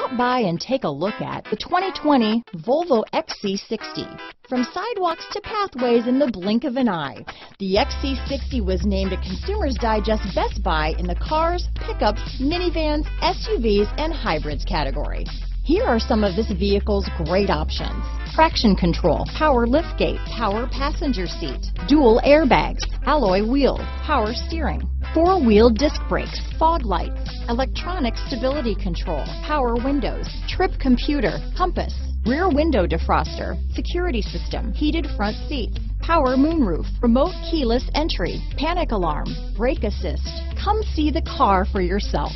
Stop by and take a look at the 2020 Volvo XC60. From sidewalks to pathways in the blink of an eye, the XC60 was named a Consumer's Digest Best Buy in the cars, pickups, minivans, SUVs, and hybrids category. Here are some of this vehicle's great options. Traction control, power liftgate, power passenger seat, dual airbags, alloy wheels, power steering, four-wheel disc brakes, fog lights, electronic stability control, power windows, trip computer, compass, rear window defroster, security system, heated front seats, power moonroof, remote keyless entry, panic alarm, brake assist. Come see the car for yourself.